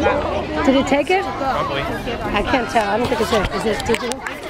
Did he take it? Probably. I can't tell. I don't think it's it. Is it digital?